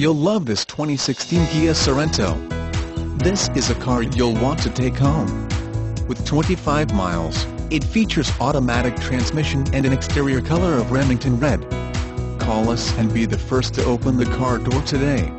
You'll love this 2016 Kia Sorento. This is a car you'll want to take home. With 25 miles, it features automatic transmission and an exterior color of Remington Red. Call us and be the first to open the car door today.